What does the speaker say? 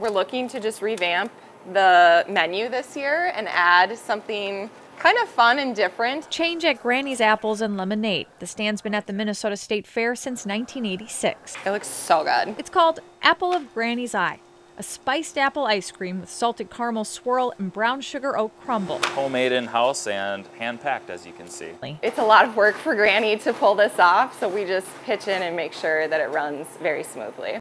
We're looking to just revamp the menu this year and add something kind of fun and different. Change at Granny's Apples and Lemonade. The stand's been at the Minnesota State Fair since 1986. It looks so good. It's called Apple of Granny's Eye, a spiced apple ice cream with salted caramel swirl and brown sugar oat crumble. Homemade in-house and hand-packed, as you can see. It's a lot of work for Granny to pull this off, so we just pitch in and make sure that it runs very smoothly.